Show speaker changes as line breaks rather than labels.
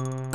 you